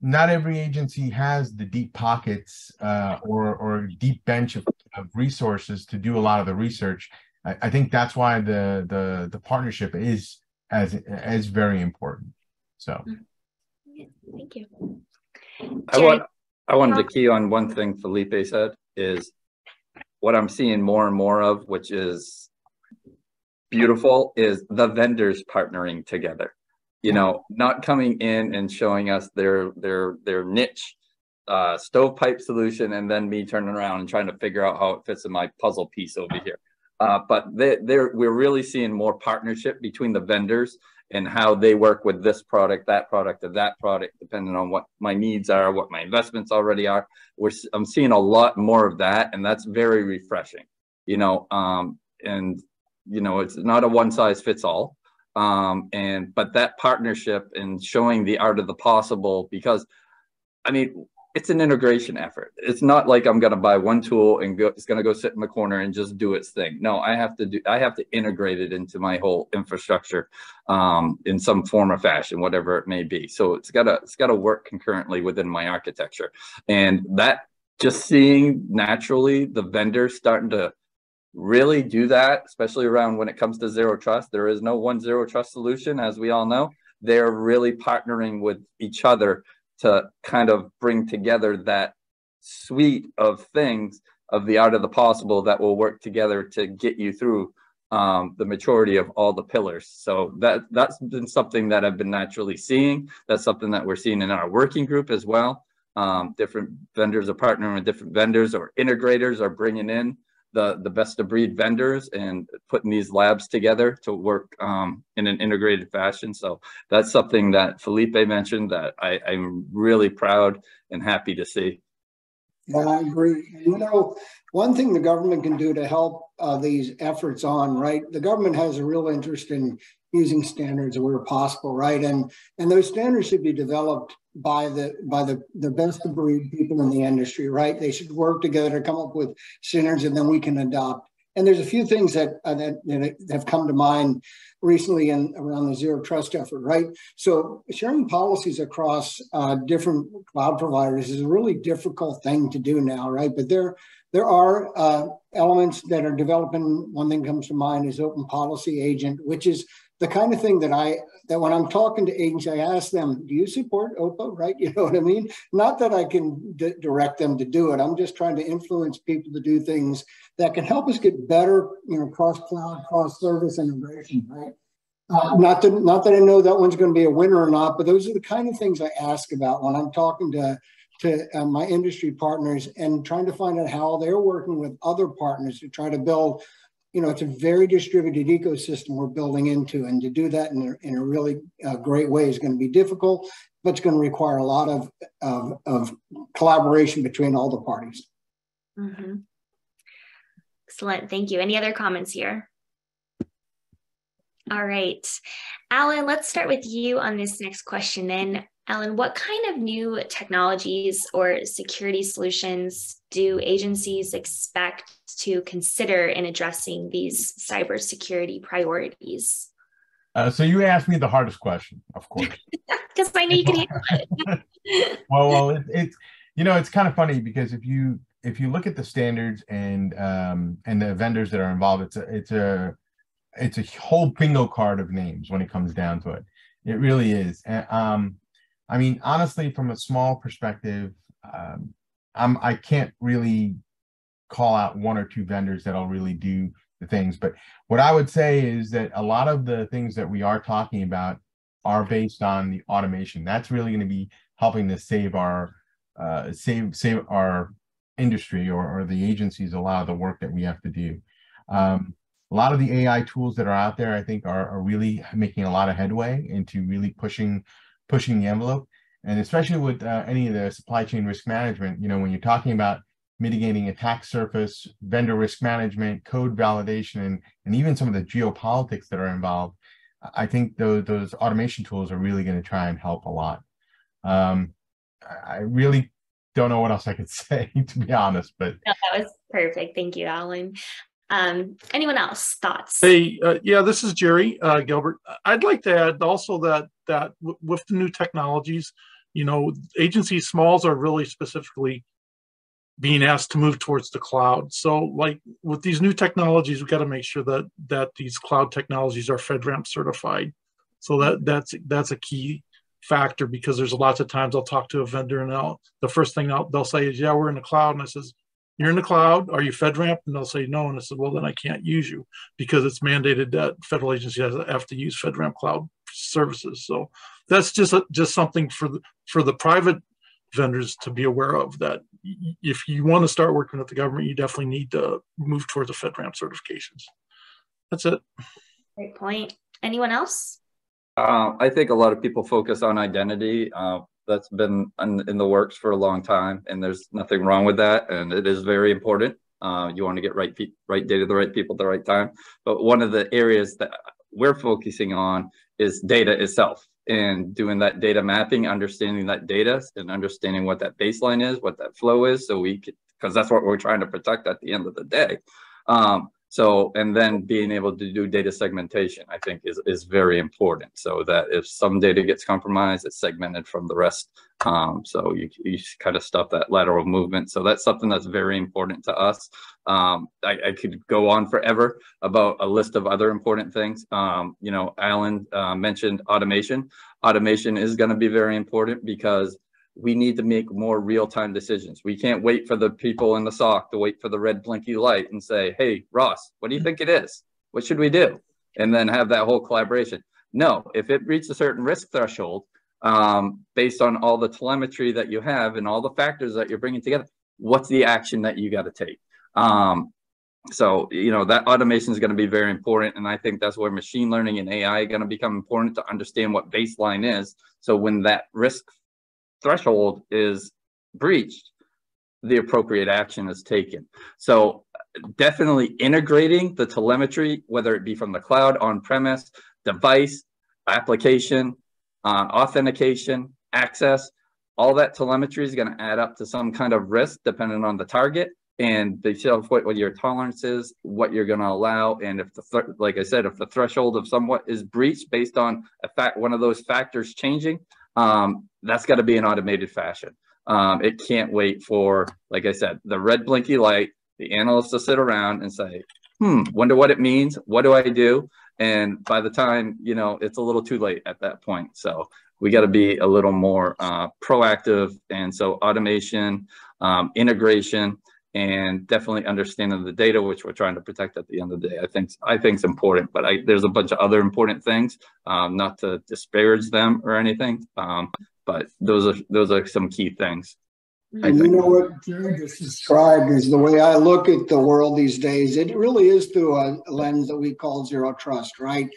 not every agency has the deep pockets uh, or, or deep bench of, of resources to do a lot of the research. I, I think that's why the, the, the partnership is as, as very important. So. Mm. Thank you. I want, I wanted to key on one thing Felipe said is what I'm seeing more and more of, which is beautiful is the vendors partnering together. You know not coming in and showing us their their their niche uh, stovepipe solution and then me turning around and trying to figure out how it fits in my puzzle piece over here. Uh, but they, they're we're really seeing more partnership between the vendors and how they work with this product that product or that product depending on what my needs are what my investments already are. We're i'm seeing a lot more of that and that's very refreshing you know um, and you know it's not a one size fits all um and but that partnership and showing the art of the possible because i mean it's an integration effort. It's not like i'm going to buy one tool and go it's going to go sit in the corner and just do its thing. No i have to do i have to integrate it into my whole infrastructure um in some form or fashion whatever it may be. So it's got to it's got to work concurrently within my architecture. And that just seeing naturally the vendors starting to really do that, especially around when it comes to zero trust. There is no one zero trust solution, as we all know. They're really partnering with each other to kind of bring together that suite of things of the art of the possible that will work together to get you through um, the maturity of all the pillars. So that that's been something that I've been naturally seeing. That's something that we're seeing in our working group as well. Um, different vendors are partnering with different vendors or integrators are bringing in the, the best of breed vendors and putting these labs together to work um, in an integrated fashion. So that's something that Felipe mentioned that I, I'm really proud and happy to see. Yeah, I agree. You know, one thing the government can do to help uh, these efforts on, right? The government has a real interest in using standards where possible, right? And and those standards should be developed by the by the the best of breed people in the industry, right? They should work together to come up with standards, and then we can adopt. And there's a few things that uh, that, that have come to mind recently in around the zero trust effort, right? So sharing policies across uh, different cloud providers is a really difficult thing to do now, right? But there there are uh, elements that are developing. One thing comes to mind is Open Policy Agent, which is the kind of thing that I that when I'm talking to agents, I ask them, "Do you support OPA?" Right? You know what I mean? Not that I can d- direct them to do it. I'm just trying to influence people to do things that can help us get better, you know, cross cloud, cross service integration. Right? Uh, not that not that I know that one's going to be a winner or not, but those are the kind of things I ask about when I'm talking to to uh, my industry partners and trying to find out how they're working with other partners to try to build you know, it's a very distributed ecosystem we're building into, and to do that in a, in a really uh, great way is going to be difficult, but it's going to require a lot of, of, of collaboration between all the parties. Mm-hmm. Excellent. Thank you. Any other comments here? All right. Alan, let's start with you on this next question then. Alan, what kind of new technologies or security solutions do agencies expect to consider in addressing these cybersecurity priorities? Uh, so you asked me the hardest question, of course, because I know you can handle it. well, well, it, it's you know it's kind of funny because if you if you look at the standards and um, and the vendors that are involved, it's a it's a it's a whole bingo card of names when it comes down to it. It really is. And, um, I mean, honestly, from a small perspective, um, I'm I can't really call out one or two vendors that'll really do the things. But what I would say is that a lot of the things that we are talking about are based on the automation. That's really going to be helping to save our uh, save save our industry or, or the agencies a lot of the work that we have to do. Um, a lot of the AI tools that are out there, I think, are, are really making a lot of headway into really pushing pushing the envelope. And especially with uh, any of the supply chain risk management, you know, when you're talking about mitigating attack surface, vendor risk management, code validation, and, and even some of the geopolitics that are involved, I think those, those automation tools are really going to try and help a lot. Um, I really don't know what else I could say, to be honest, but. No, that was perfect. Thank you, Alan. Um, anyone else thoughts? Hey, uh, yeah, this is Jerry uh, Gilbert. I'd like to add also that that with the new technologies, you know, agencies smalls are really specifically being asked to move towards the cloud. So like with these new technologies, we've got to make sure that that these cloud technologies are FedRAMP certified. So that that's that's a key factor because there's lots of times I'll talk to a vendor and they'll, the first thing they'll, they'll say is, yeah, we're in the cloud. And I says, you're in the cloud. Are you FedRAMP? And they'll say no. And I said, well, then I can't use you because it's mandated that federal agencies have to use FedRAMP cloud services. So that's just a, just something for the, for the private vendors to be aware of that if you want to start working with the government, you definitely need to move towards the FedRAMP certifications. That's it. Great point. Anyone else? Uh, I think a lot of people focus on identity. Uh, that's been in, in, the works for a long time, and there's nothing wrong with that. And it is very important. Uh, you want to get right right data to the right people at the right time. But one of the areas that we're focusing on is data itself and doing that data mapping, understanding that data and understanding what that baseline is, what that flow is. So we because that's what we're trying to protect at the end of the day. Um, so, and then being able to do data segmentation, I think is, is very important. So that if some data gets compromised, it's segmented from the rest. Um, so you, you kind of stop that lateral movement. So that's something that's very important to us. Um, I, I, could go on forever about a list of other important things. Um, you know, Alan uh, mentioned automation. Automation is going to be very important because we need to make more real-time decisions. We can't wait for the people in the SOC to wait for the red blinky light and say, hey, Ross, what do you think it is? What should we do? And then have that whole collaboration. No, if it reaches a certain risk threshold, um, based on all the telemetry that you have and all the factors that you're bringing together, what's the action that you got to take? Um, so, you know, that automation is going to be very important. And I think that's where machine learning and AI are going to become important to understand what baseline is. So when that risk threshold is breached, the appropriate action is taken. So definitely integrating the telemetry, whether it be from the cloud, on premise, device, application, uh, authentication, access, all that telemetry is going to add up to some kind of risk depending on the target and they what, what your tolerance is, what you're going to allow, and if the like I said, if the threshold of somewhat is breached based on a fact, one of those factors changing, um, that's got to be an automated fashion. Um, it can't wait for, like I said, the red blinky light, the analyst to sit around and say, "Hmm, wonder what it means. What do I do?" And by the time you know, it's a little too late at that point. So we got to be a little more uh, proactive, and so automation, um, integration and definitely understanding the data which we're trying to protect at the end of the day i think i think it's important but I, there's a bunch of other important things um, not to disparage them or anything um, but those are those are some key things and you know what Jerry just described is the way I look at the world these days. It really is through a lens that we call zero trust, right?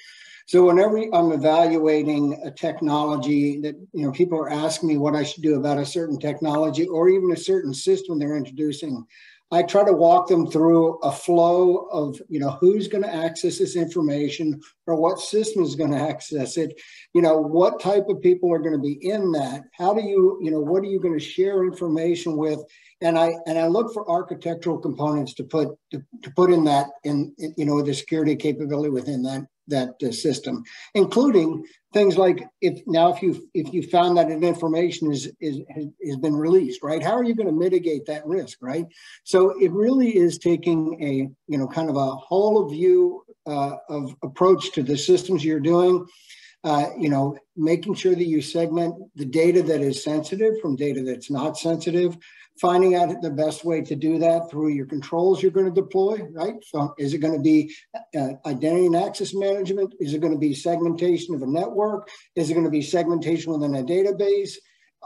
So whenever I'm evaluating a technology that, you know, people are asking me what I should do about a certain technology or even a certain system they're introducing, I try to walk them through a flow of, you know, who's going to access this information or what system is going to access it. You know, what type of people are going to be in that? How do you, you know, what are you going to share information with? And I and I look for architectural components to put to, to put in that in, in you know the security capability within that that uh, system, including things like if now if you if you found that an information is is has been released, right? How are you going to mitigate that risk, right? So it really is taking a you know kind of a whole of view uh, of approach to the systems you're doing. Uh, you know, making sure that you segment the data that is sensitive from data that's not sensitive, finding out the best way to do that through your controls you're going to deploy, right? So is it going to be uh, identity and access management? Is it going to be segmentation of a network? Is it going to be segmentation within a database?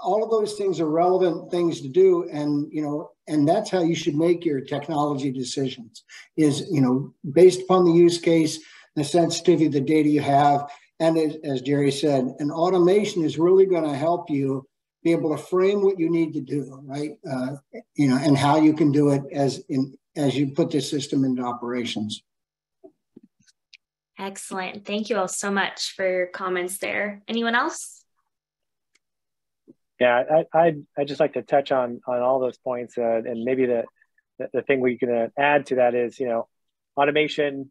All of those things are relevant things to do. And, you know, and that's how you should make your technology decisions is, you know, based upon the use case, the sensitivity of the data you have. And as, as Jerry said, an automation is really going to help you be able to frame what you need to do, right? Uh, you know, and how you can do it as in as you put this system into operations. Excellent. Thank you all so much for your comments there. Anyone else? Yeah, I I I just like to touch on on all those points, uh, and maybe the, the the thing we can uh, add to that is you know automation,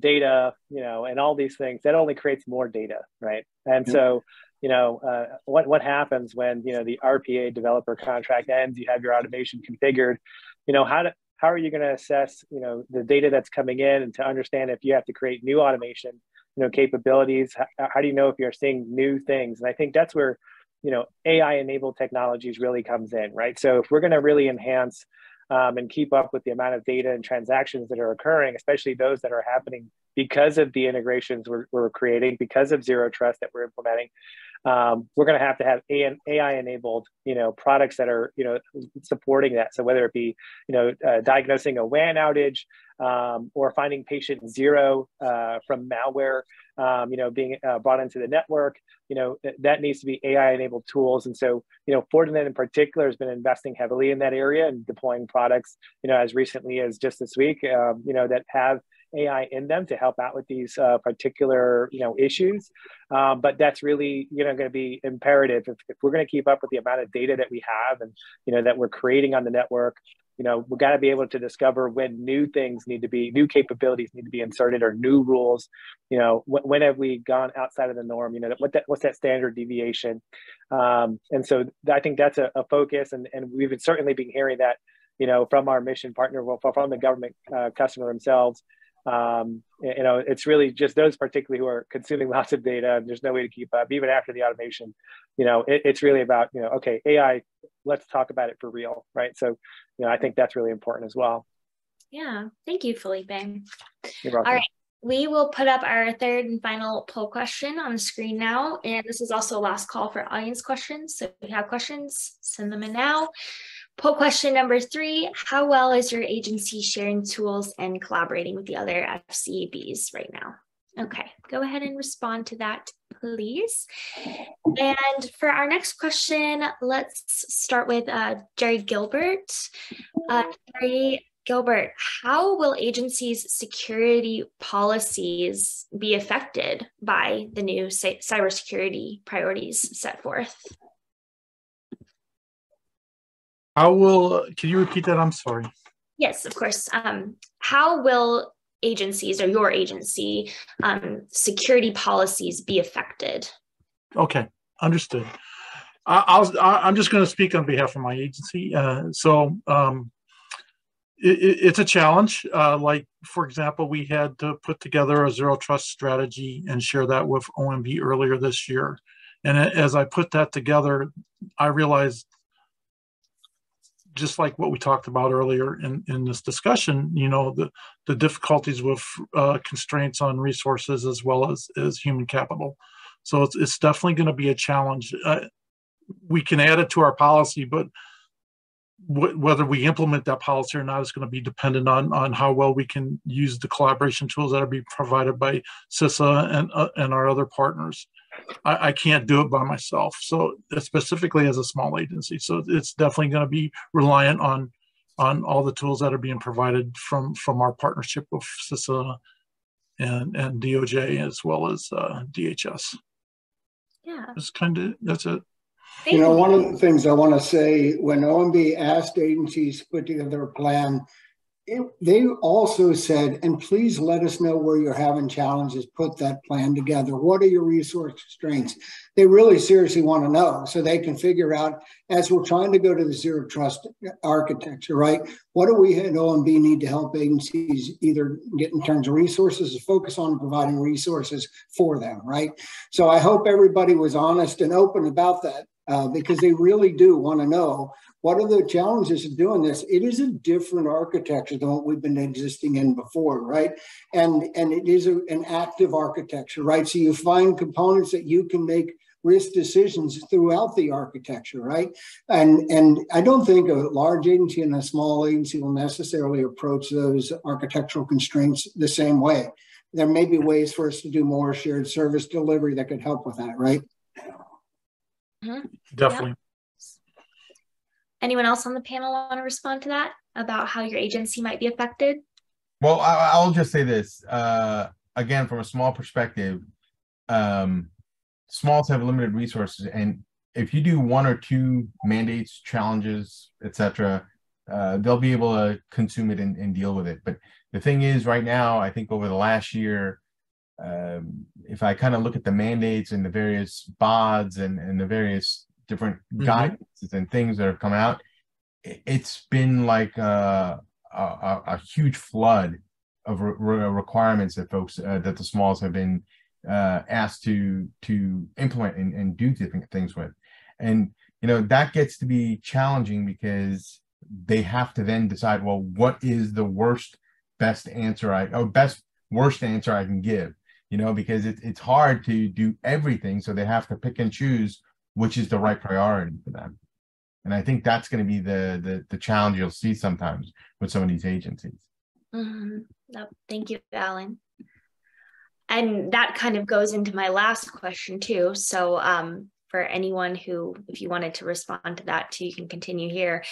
data, you know, and all these things that only creates more data, right? And mm-hmm. so you know, uh, what, what happens when, you know, the RPA developer contract ends, you have your automation configured, you know, how, to, how are you going to assess, you know, the data that's coming in and to understand if you have to create new automation, you know, capabilities, how, how do you know if you're seeing new things? And I think that's where, you know, AI enabled technologies really comes in, right? So if we're going to really enhance um, and keep up with the amount of data and transactions that are occurring, especially those that are happening because of the integrations we're, we're creating, because of zero trust that we're implementing, um, we're going to have to have AI enabled, you know, products that are, you know, supporting that. So whether it be, you know, uh, diagnosing a WAN outage um, or finding patient zero uh, from malware, um, you know, being uh, brought into the network, you know, that needs to be AI enabled tools. And so, you know, Fortinet in particular has been investing heavily in that area and deploying products, you know, as recently as just this week, um, you know, that have AI in them to help out with these uh, particular you know issues. Um, but that's really you know going to be imperative if, if we're going to keep up with the amount of data that we have and you know that we're creating on the network. You know, we've got to be able to discover when new things need to be, new capabilities need to be inserted, or new rules. You know, wh- when have we gone outside of the norm? You know, what that, what's that standard deviation? Um, and so I think that's a, a focus, and and we've certainly been hearing that you know, from our mission partner, well, from the government uh, customer themselves, um, you know, it's really just those particularly who are consuming lots of data and there's no way to keep up, even after the automation. You know, it, it's really about, you know, okay, AI, let's talk about it for real, right? So, you know, I think that's really important as well. Yeah, thank you, Felipe. You're welcome. All right. we will put up our third and final poll question on the screen now. And this is also a last call for audience questions. So if you have questions, send them in now. Poll question number three, how well is your agency sharing tools and collaborating with the other FCEBs right now? Okay, go ahead and respond to that, please. And for our next question, let's start with uh, Jerry Gilbert. Uh, Jerry, Gilbert, how will agencies' security policies be affected by the new cybersecurity priorities set forth? How will, can you repeat that? I'm sorry. Yes, of course. Um, how will agencies or your agency um, security policies be affected? Okay, understood. I, will I'm just going to speak on behalf of my agency. Uh, so um, it, it's a challenge. Uh, like, for example, we had to put together a zero trust strategy and share that with OMB earlier this year. And as I put that together, I realized just like what we talked about earlier in, in this discussion, you know, the, the difficulties with uh, constraints on resources as well as, as human capital. So it's, it's definitely going to be a challenge. Uh, we can add it to our policy, but whether we implement that policy or not is going to be dependent on on how well we can use the collaboration tools that are being provided by CISA and uh, and our other partners. I, I, can't do it by myself. So specifically as a small agency, so it's definitely going to be reliant on on all the tools that are being provided from from our partnership with CISA and and DOJ as well as uh, DHS. Yeah, that's kind of that's it. Thank you know, one of the things I want to say when OMB asked agencies to put together a plan, it, they also said, and please let us know where you're having challenges, put that plan together. What are your resource constraints? They really seriously want to know so they can figure out as we're trying to go to the zero trust architecture, right? What do we at OMB need to help agencies either get in terms of resources or focus on providing resources for them, right? So I hope everybody was honest and open about that uh, because they really do want to know what are the challenges of doing this. It is a different architecture than what we've been existing in before, right? And and it is a, an active architecture, right? So you find components that you can make risk decisions throughout the architecture, right? And and I don't think a large agency and a small agency will necessarily approach those architectural constraints the same way. There may be ways for us to do more shared service delivery that could help with that, right? Mm-hmm. Definitely. Anyone else on the panel want to respond to that about how your agency might be affected? Well, I, will just say this uh, again from a small perspective. Um, smalls have limited resources, and if you do one or two mandates, challenges, etc., uh, they'll be able to consume it and, and, deal with it. But the thing is, right now, I think over the last year, um, if I kind of look at the mandates and the various BODs and, and the various different mm-hmm. guidances and things that have come out, it's been like a, a, a huge flood of re- requirements that folks uh, that the smalls have been uh, asked to to implement and, and do different things with, and you know that gets to be challenging because they have to then decide well what is the worst best answer I or best worst answer I can give you know, because it, it's hard to do everything. So they have to pick and choose which is the right priority for them. And I think that's going to be the, the, the challenge you'll see sometimes with some of these agencies. Mm-hmm. Thank you, Alan. And that kind of goes into my last question too. So um, for anyone who, if you wanted to respond to that too, you can continue here.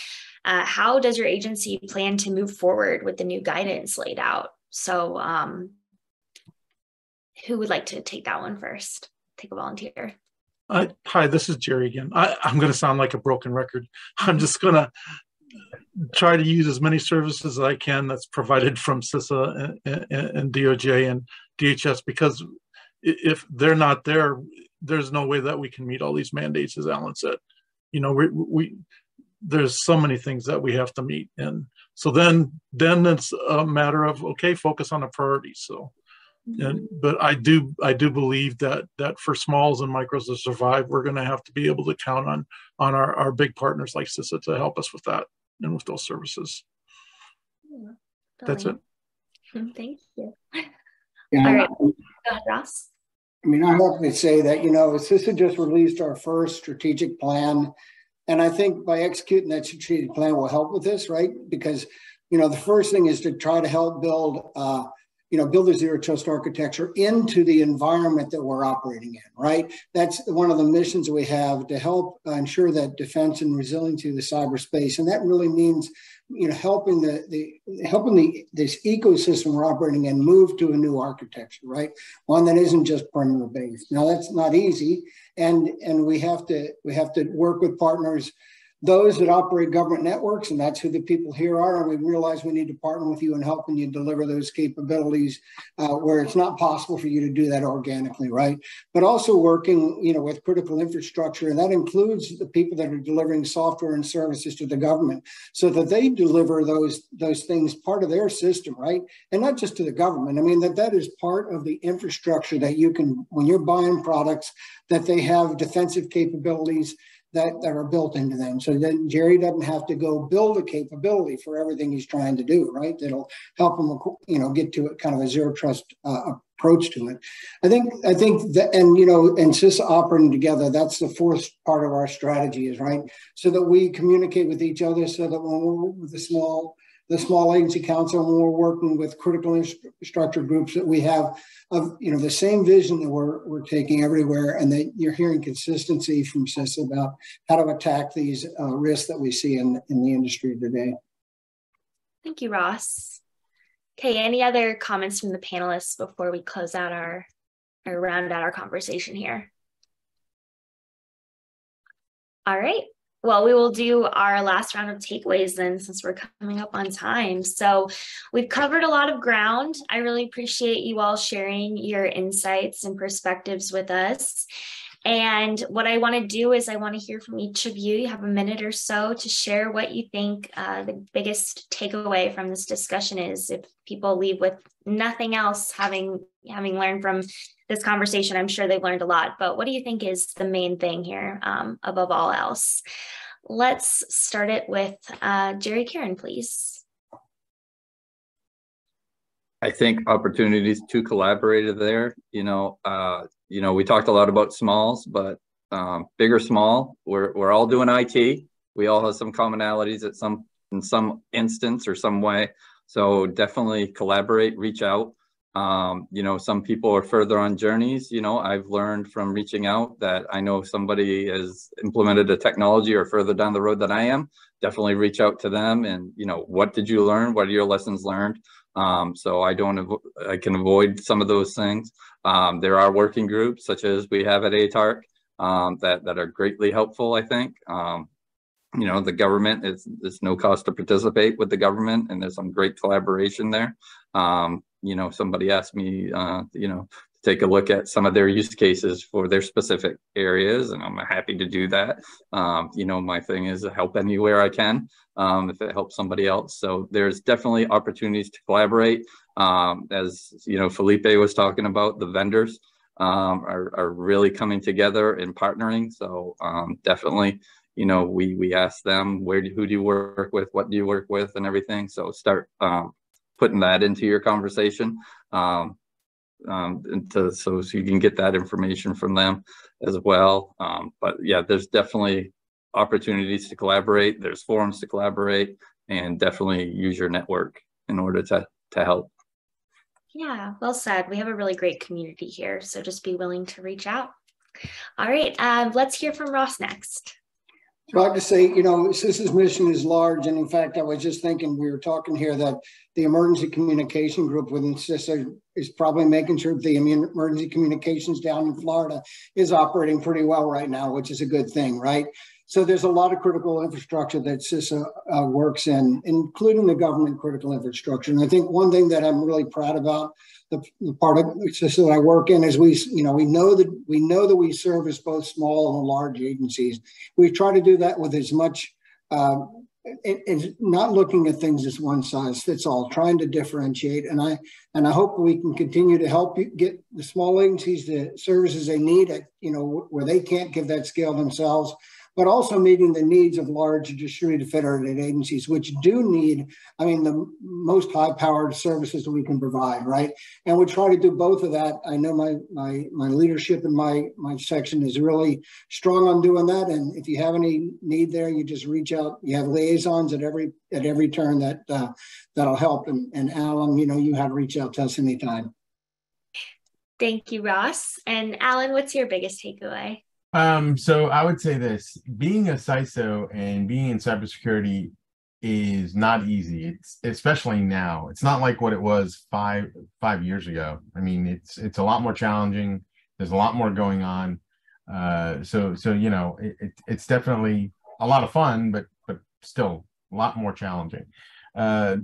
Uh, how does your agency plan to move forward with the new guidance laid out? So um, who would like to take that one first? Take a volunteer. Hi, this is Jerry again. I, am going to sound like a broken record. I'm just going to try to use as many services as I can that's provided from CISA and, and, and, DOJ and DHS because if they're not there, there's no way that we can meet all these mandates, as Alan said. You know, we, we there's so many things that we have to meet, and so then then it's a matter of okay, focus on the priorities. So and but I do I do believe that that for smalls and micros to survive, we're going to have to be able to count on on our, our big partners like CISA to help us with that and with those services. Yeah, That's it. Thank you. Yeah. All right. Go ahead, Ross. I mean, I have to say that, you know, CISA just released our first strategic plan. And I think by executing that strategic plan will help with this, right? Because, you know, the first thing is to try to help build uh, you know, build a zero trust architecture into the environment that we're operating in, right? That's one of the missions we have to help ensure that defense and resiliency of the cyberspace. And that really means, you know, helping the, the helping the this ecosystem we're operating in move to a new architecture, right? One that isn't just perimeter based. Now that's not easy. And and we have to we have to work with partners those that operate government networks, and that's who the people here are. And we realize we need to partner with you in helping you deliver those capabilities uh, where it's not possible for you to do that organically, right? But also working, you know, with critical infrastructure, and that includes the people that are delivering software and services to the government, so that they deliver those those things part of their system, right? And not just to the government. I mean that that is part of the infrastructure that you can when you're buying products that they have defensive capabilities that, that are built into them. So then Jerry doesn't have to go build a capability for everything he's trying to do, right? That'll help him, you know, get to it kind of a zero trust uh, approach to it. I think, I think that, and, you know, and CISA operating together, that's the fourth part of our strategy is, right? So that we communicate with each other so that when we're with the small the small agency council and we're working with critical infrastructure groups that we have of you know the same vision that we're, we're taking everywhere and that you're hearing consistency from CISA about how to attack these uh, risks that we see in, in the industry today. Thank you, Ross. Okay, any other comments from the panelists before we close out our or round out our conversation here? All right, well, we will do our last round of takeaways then since we're coming up on time. So we've covered a lot of ground. I really appreciate you all sharing your insights and perspectives with us. And what I want to do is I want to hear from each of you. You have a minute or so to share what you think uh, the biggest takeaway from this discussion is. If people leave with nothing else, having having learned from this conversation, I'm sure they've learned a lot. But what do you think is the main thing here um, above all else? Let's start it with uh, Jerry Caron, please. I think opportunities to collaborate there. You know, uh, you know, we talked a lot about smalls, but um, big or small, we're we're all doing IT. We all have some commonalities at some in some instance or some way. So definitely collaborate, reach out. Um, you know, some people are further on journeys. You know, I've learned from reaching out that I know somebody has implemented a technology or further down the road than I am. Definitely reach out to them and, you know, what did you learn? What are your lessons learned? Um, so I don't, I can avoid some of those things. Um, there are working groups such as we have at ATARC um, that, that are greatly helpful, I think. Um, you know, the government, it's, it's no cost to participate with the government and there's some great collaboration there. Um, you know, somebody asked me, uh, you know, to take a look at some of their use cases for their specific areas, and I'm happy to do that. Um, you know, my thing is to help anywhere I can um, if it helps somebody else. So there's definitely opportunities to collaborate. Um, as you know, Felipe was talking about, the vendors um, are, are really coming together and partnering. So um, definitely, you know, we we ask them where do, who do you work with, what do you work with, and everything. So start um, putting that into your conversation um, um, to, so, so you can get that information from them as well. Um, but yeah, there's definitely opportunities to collaborate. There's forums to collaborate and definitely use your network in order to, to help. Yeah, well said. We have a really great community here. So just be willing to reach out. All right, um, let's hear from Ross next. So I have to say, you know, CISA's mission is large. And in fact, I was just thinking, we were talking here that the emergency communication group within CISA is probably making sure the emergency communications down in Florida is operating pretty well right now, which is a good thing, right? So there's a lot of critical infrastructure that CISA uh, works in, including the government critical infrastructure. And I think one thing that I'm really proud about the, the part of CISA that I work in is we, you know, we know that we know that we service both small and large agencies. We try to do that with as much, uh, not looking at things as one size fits all, trying to differentiate. And I and I hope we can continue to help get the small agencies the services they need at, you know, where they can't give that scale themselves but also meeting the needs of large distributed federated agencies, which do need, I mean, the most high powered services that we can provide, right? And we try to do both of that. I know my my my leadership in my my section is really strong on doing that. And if you have any need there, you just reach out. You have liaisons at every at every turn that uh, that'll help. And, and Alan, you know, you have to reach out to us anytime. Thank you, Ross. And Alan, what's your biggest takeaway? Um, so I would say this: being a CISO and being in cybersecurity is not easy. It's especially now. It's not like what it was five five years ago. I mean, it's it's a lot more challenging. There's a lot more going on. Uh, so so you know, it, it, it's definitely a lot of fun, but but still a lot more challenging uh,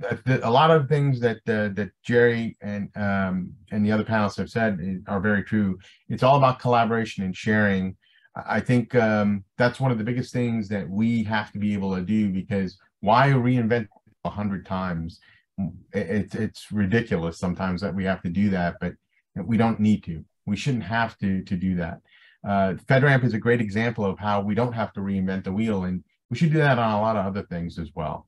a lot of things that uh, that Jerry and um, and the other panelists have said are very true. It's all about collaboration and sharing. I think um, that's one of the biggest things that we have to be able to do because why reinvent a hundred times? It's it's ridiculous sometimes that we have to do that, but we don't need to. We shouldn't have to to do that. Uh, FedRAMP is a great example of how we don't have to reinvent the wheel, and we should do that on a lot of other things as well.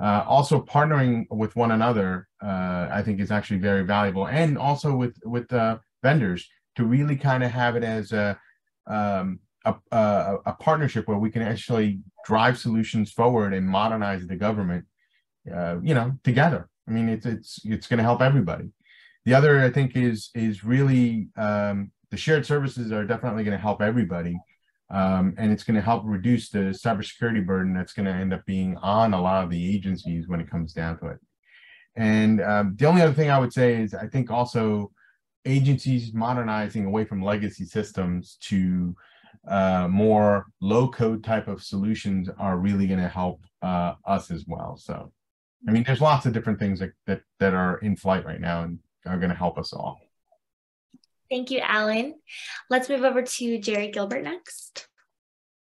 Uh, also partnering with one another, uh, I think is actually very valuable, and also with with uh, vendors to really kind of have it as a, um, a, a, a partnership where we can actually drive solutions forward and modernize the government, uh, you know, together. I mean, it's it's it's going to help everybody. The other, I think, is is really um, the shared services are definitely going to help everybody um, and it's going to help reduce the cybersecurity burden that's going to end up being on a lot of the agencies when it comes down to it. And um, the only other thing I would say is I think also agencies modernizing away from legacy systems to uh, more low code type of solutions are really going to help uh, us as well. So, I mean, there's lots of different things that, that, that are in flight right now and are going to help us all. Thank you, Alan. Let's move over to Jerry Gilbert next.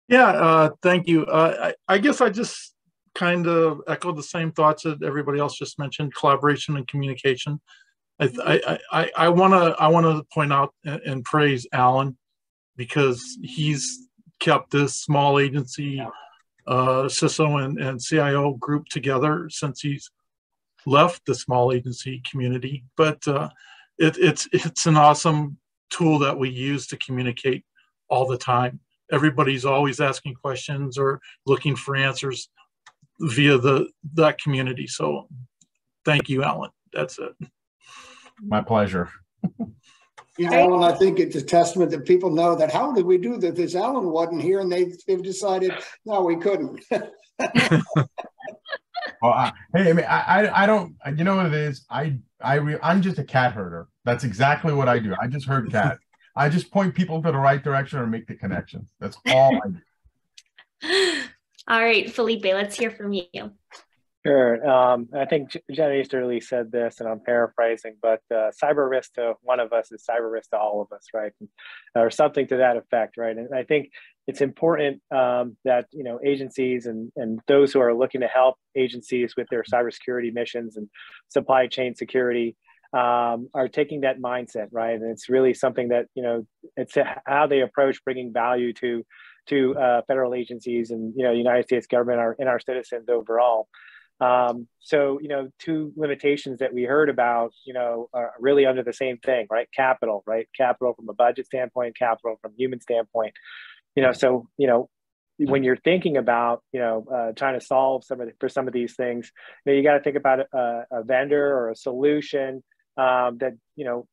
Yeah, uh, thank you. Uh, I, I, guess I just kind of echo the same thoughts that everybody else just mentioned: collaboration and communication. I I I want to I want to point out and, and, praise Alan because he's kept this small agency, uh, CISO and, and CIO group together since he's left the small agency community. But uh, it, it's it's an awesome tool that we use to communicate all the time. Everybody's always asking questions or looking for answers via the that community. So thank you, Alan. That's it. My pleasure. Yeah, Alan, I think it's a testament that people know that how did we do that? This Alan wasn't here and they, they've decided, no, we couldn't. well, I, hey, I mean, I, I, don't, you know what it is? I, I, re, I'm just a cat herder. That's exactly what I do. I just herd cat. I just point people to the right direction or make the connections. That's all I do. All right, Felipe, let's hear from you. Sure. Um, I think Jen Easterly said this, and I'm paraphrasing, but uh, cyber risk to one of us is cyber risk to all of us, right? Or something to that effect, right? And I think it's important um, that you know agencies and and those who are looking to help agencies with their cybersecurity missions and supply chain security um, are taking that mindset, right? And it's really something that you know it's how they approach bringing value to to uh, federal agencies and you know United States government our, and our citizens overall. Um, so, you know, two limitations that we heard about, you know, are really under the same thing, right? Capital, right? Capital from a budget standpoint, capital from human standpoint. You know, so, you know, when you're thinking about, you know, uh, trying to solve some of the, for some of these things, you know, you got to think about a, a, vendor or a solution um, that, you know,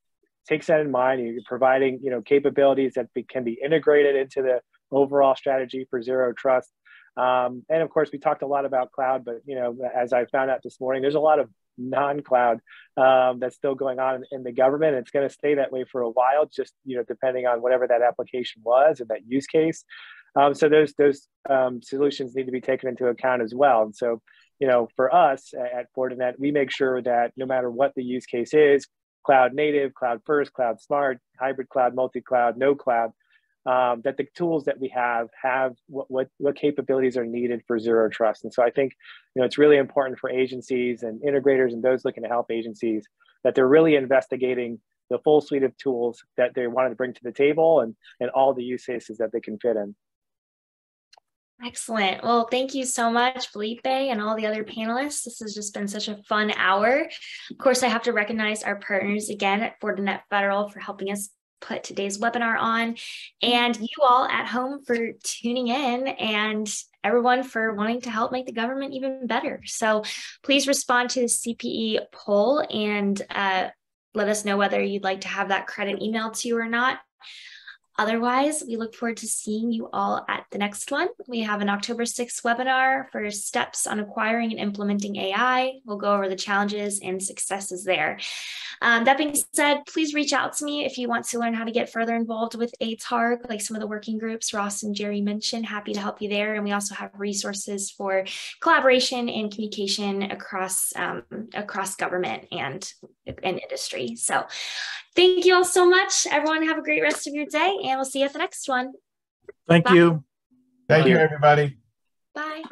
takes that in mind. You're providing, you know, capabilities that be, can be integrated into the overall strategy for zero trust um, and of course, we talked a lot about cloud, but you know, as I found out this morning, there's a lot of non-cloud um, that's still going on in, in the government. It's going to stay that way for a while, just you know, depending on whatever that application was and that use case. Um, so those those um, solutions need to be taken into account as well. And so, you know, for us at Fortinet, we make sure that no matter what the use case is, cloud native, cloud first, cloud smart, hybrid cloud, multi-cloud, no cloud, um, that the tools that we have have what, what, what capabilities are needed for zero trust. And so I think you know it's really important for agencies and integrators and those looking to help agencies that they're really investigating the full suite of tools that they wanted to bring to the table and, and all the use cases that they can fit in. Excellent. Well, thank you so much, Felipe, and all the other panelists. This has just been such a fun hour. Of course, I have to recognize our partners again at Fortinet Federal for helping us put today's webinar on, and you all at home for tuning in, and everyone for wanting to help make the government even better. So please respond to the CPE poll and uh, let us know whether you'd like to have that credit emailed to you or not. Otherwise, we look forward to seeing you all at the next one. We have an October 6th webinar for steps on acquiring and implementing AI. We'll go over the challenges and successes there. Um, that being said, please reach out to me if you want to learn how to get further involved with ATARC, like some of the working groups Ross and Jerry mentioned. Happy to help you there. And we also have resources for collaboration and communication across um, across government and, and industry. So thank you all so much. Everyone have a great rest of your day and we'll see you at the next one. Thank Bye. you. Thank you, everybody. Bye.